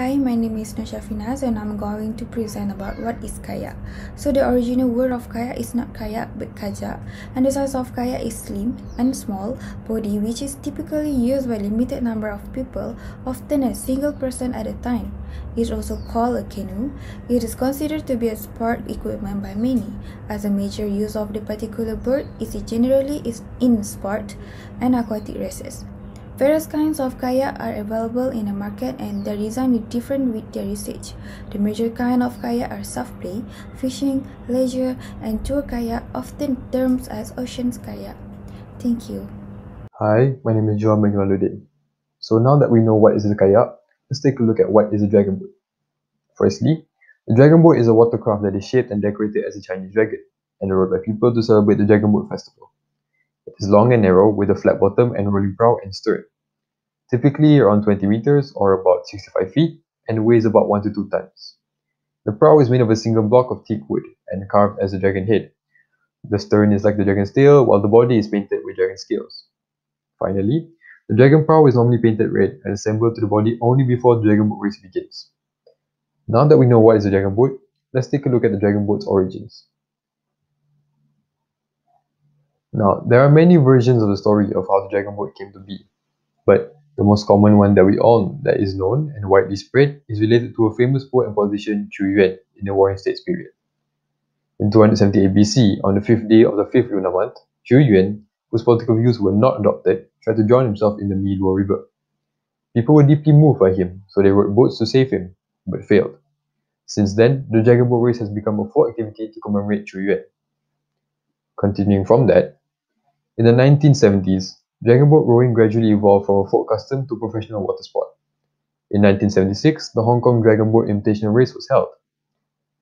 Hi, my name is Nasha Finaz and I'm going to present about what is kayak. So the original word of kayak is not kayak but kajak and the size of kayak is slim and small body which is typically used by limited number of people, often a single person at a time. It is also called a canoe. It is considered to be a sport equipment by many, as a major use of the particular bird is it generally is in sport and aquatic races. Various kinds of kayak are available in the market and their design is different with their usage. The major kind of kayak are soft play, fishing, leisure, and tour kayak, often termed as ocean kayak. Thank you. Hi, my name is Johan Manualuddin. So now that we know what is a kayak, let's take a look at what is a dragon boat. Firstly, the dragon boat is a watercraft that is shaped and decorated as a Chinese dragon and rowed by people to celebrate the Dragon Boat Festival. It is long and narrow with a flat bottom and rolling prow and stern. Typically around 20 meters or about 65 feet and weighs about 1 to 2 tons. The prow is made of a single block of teak wood and carved as a dragon head. The stern is like the dragon's tail while the body is painted with dragon scales. Finally, the dragon prow is normally painted red and assembled to the body only before the dragon boat race begins. Now that we know what is a dragon boat, let's take a look at the dragon boat's origins. Now, there are many versions of the story of how the dragon boat came to be, but the most common one that we all that is known and widely spread is related to a famous poet and politician Qu Yuan in the Warring States period. In 278 BC, on the fifth day of the fifth lunar month, Qu Yuan, whose political views were not adopted, tried to drown himself in the Miluo River. People were deeply moved by him, so they rowed boats to save him, but failed. Since then, the dragon boat race has become a folk activity to commemorate Qu Yuan. Continuing from that, in the 1970s, dragon boat rowing gradually evolved from a folk custom to professional water sport. In 1976, the Hong Kong Dragon Boat Invitational Race was held.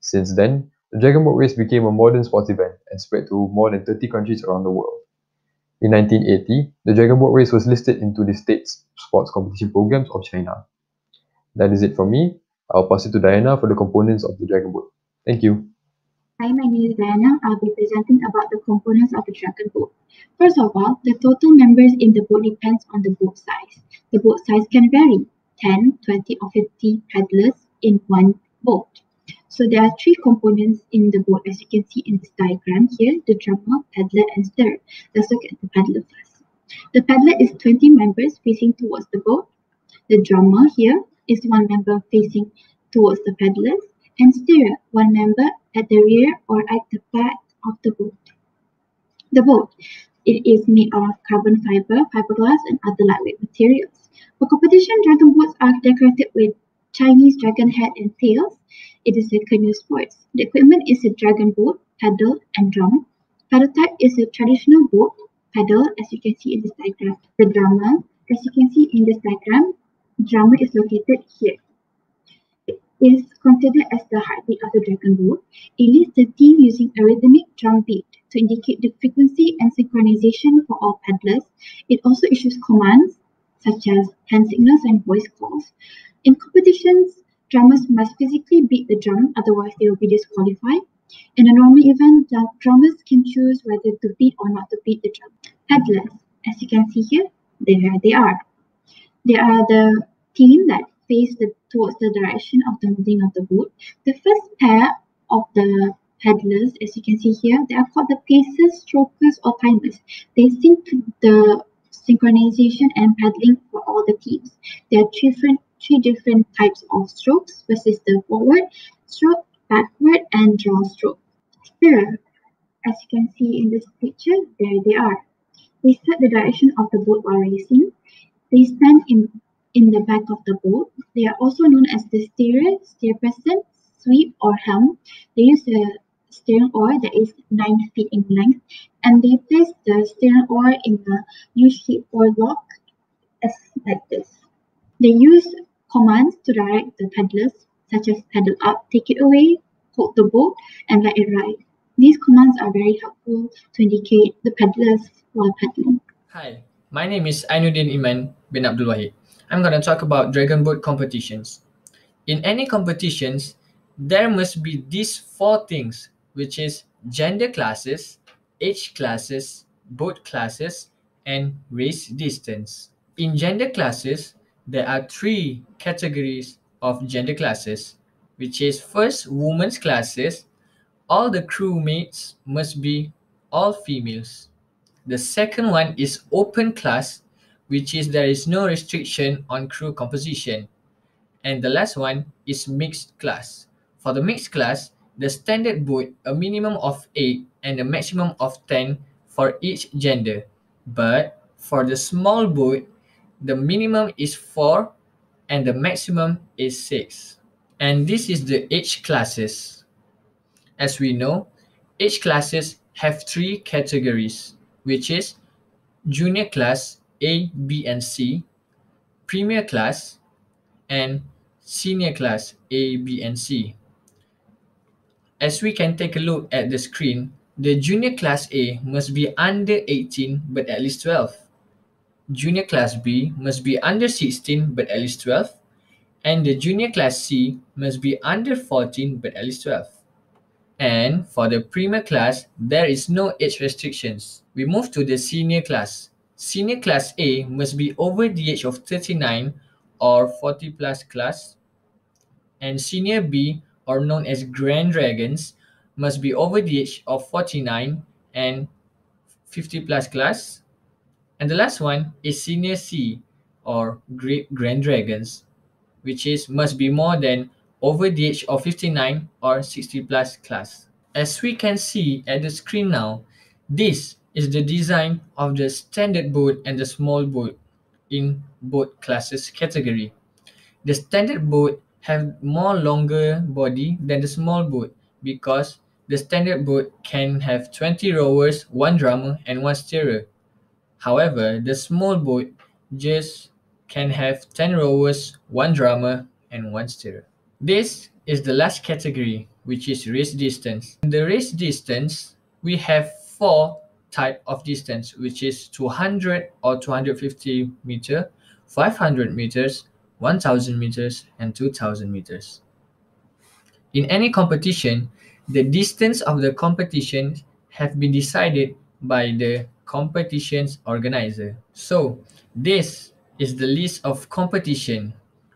Since then, the Dragon Boat Race became a modern sports event and spread to more than 30 countries around the world. In 1980, the Dragon Boat Race was listed into the State's Sports Competition Programs of China. That is it from me. I'll pass it to Diana for the components of the Dragon Boat. Thank you. Hi, my name is Diana. I'll be presenting about the components of the dragon boat. First of all, the total members in the boat depends on the boat size. The boat size can vary 10, 20, or 50 paddlers in one boat. So there are three components in the boat as you can see in this diagram here, the drummer, paddler, and steerer. Let's look at the paddler first. The paddler is 20 members facing towards the boat. The drummer here is one member facing towards the paddlers and steerer, one member at the rear or at the back of the boat. The boat, it is made of carbon fiber, fiberglass, and other lightweight materials. For competition, dragon boats are decorated with Chinese dragon head and tails. It is a canoe sport. The equipment is a dragon boat, paddle, and drum. Paddle type is a traditional boat, paddle, as you can see in this diagram. The drummer, as you can see in this diagram, drummer is located here is considered as the heartbeat of the dragon boat. It leads the team using a rhythmic drum beat to indicate the frequency and synchronization for all paddlers. It also issues commands such as hand signals and voice calls. In competitions, drummers must physically beat the drum, otherwise they will be disqualified. In a normal event, drummers can choose whether to beat or not to beat the drum. Paddlers, as you can see here, there they are. They are the team that face the, towards the direction of the moving of the boat. The first pair of the paddlers, as you can see here, they are called the pacers, strokers, or timers. They sync the synchronization and paddling for all the teams. There are different, three different types of strokes versus the forward stroke, backward, and draw stroke. Steerer, as you can see in this picture, there they are. They set the direction of the boat while racing. They stand in in the back of the boat. They are also known as the steerer, steersperson, sweep, or helm. They use a steering oar that is 9 feet in length and they place the steering oar in a U-shaped oar lock as like this. They use commands to direct the paddlers such as paddle up, take it away, hold the boat, and let it ride. These commands are very helpful to indicate the paddlers while paddling. Hi, my name is Ainuddin Iman bin Abdul Wahid. I'm going to talk about dragon boat competitions. In any competitions, there must be these four things, which is gender classes, age classes, boat classes, and race distance. In gender classes, there are three categories of gender classes, which is first women's classes, all the crewmates must be all females. The second one is open class, which is there is no restriction on crew composition. And the last one is mixed class. For the mixed class, the standard boat a minimum of 8 and a maximum of 10 for each gender. But for the small boat, the minimum is 4 and the maximum is 6. And this is the age classes. As we know, age classes have three categories, which is junior class A, B, and C, premier class, and senior class A, B, and C. As we can take a look at the screen, the junior class A must be under 18 but at least 12. Junior class B must be under 16 but at least 12. And the junior class C must be under 14 but at least 12. And for the premier class, there is no age restrictions. We move to the senior class. Senior class A must be over the age of 39 or 40 plus class. And senior B, or known as Grand Dragons, must be over the age of 49 and 50 plus class. And the last one is senior C, or Grand Dragons, which is must be more than over the age of 59 or 60 plus class. As we can see at the screen now, this is the design of the standard boat and the small boat in boat classes category. The standard boat have more longer body than the small boat because the standard boat can have 20 rowers, one drummer, and one steerer. However, the small boat just can have 10 rowers, one drummer, and one steerer. This is the last category, which is race distance. In the race distance, we have four type of distance, which is 200 or 250 meter, 500 meters, 1000 meters, and 2000 meters. In any competition, the distance of the competition have been decided by the competition's organizer. So this is the list of competition.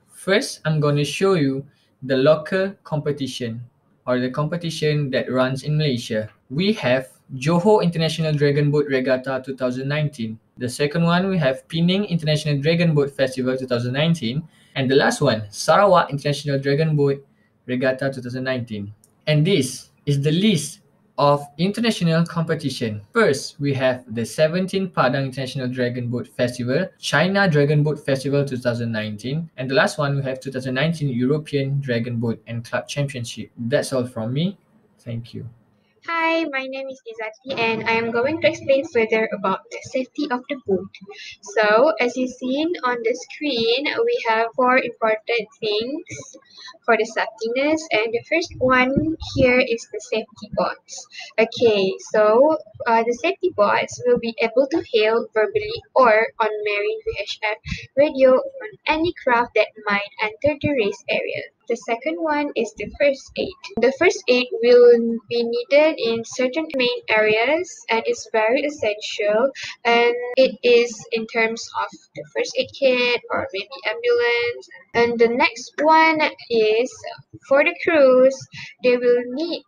First, I'm going to show you the local competition or the competition that runs in Malaysia. We have Johor International Dragon Boat Regatta 2019. The second one, we have Penang International Dragon Boat Festival 2019. And the last one, Sarawak International Dragon Boat Regatta 2019. And this is the list of international competition. First, we have the 17 Padang International Dragon Boat Festival, China Dragon Boat Festival 2019, and the last one we have 2019 European Dragon Boat and Club Championship. That's all from me. Thank you. Hi, my name is Izati and I am going to explain further about the safety of the boat. So, as you seen on the screen, we have four important things for the safetyness and the first one here is the safety bots. Okay, so uh, the safety bots will be able to hail verbally or on marine VHF radio on any craft that might enter the race area. The second one is the first aid. The first aid will be needed in certain main areas and is very essential and it is in terms of the first aid kit or maybe ambulance. And the next one is for the crews, they will need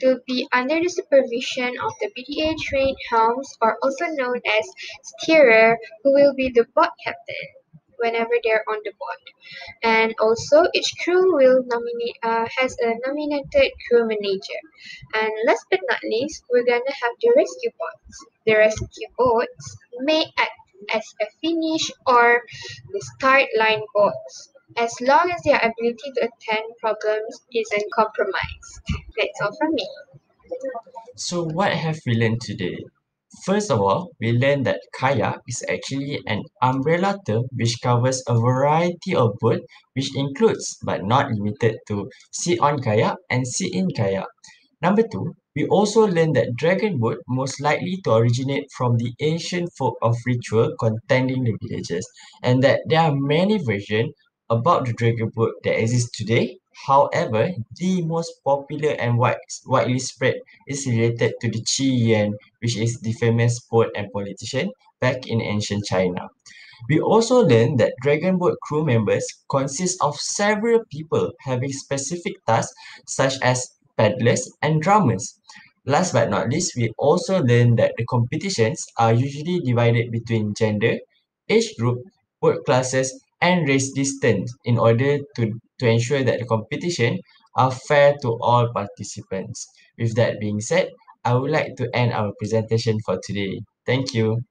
to be under the supervision of the BDA trained helms or also known as steerer who will be the boat captain whenever they're on the boat. And also each crew will nominate uh, has a nominated crew manager. And last but not least, we're gonna have the rescue boats. The rescue boats may act as a finish or the start line boats as long as their ability to attend problems isn't compromised. That's all from me. So what have we learned today? First of all, we learned that kayak is actually an umbrella term which covers a variety of boat which includes but not limited to sit-on kayak and sit-in kayak. Number two, we also learned that dragon boat most likely to originate from the ancient folk of ritual contending the villages and that there are many versions about the dragon boat that exist today. However, the most popular and wide, widely spread is related to the Qi Yuan, which is the famous poet and politician back in ancient China. We also learned that Dragon Boat crew members consist of several people having specific tasks such as paddlers and drummers. Last but not least, we also learned that the competitions are usually divided between gender, age group, work classes, and race distance in order to, to ensure that the competition are fair to all participants. With that being said, I would like to end our presentation for today. Thank you.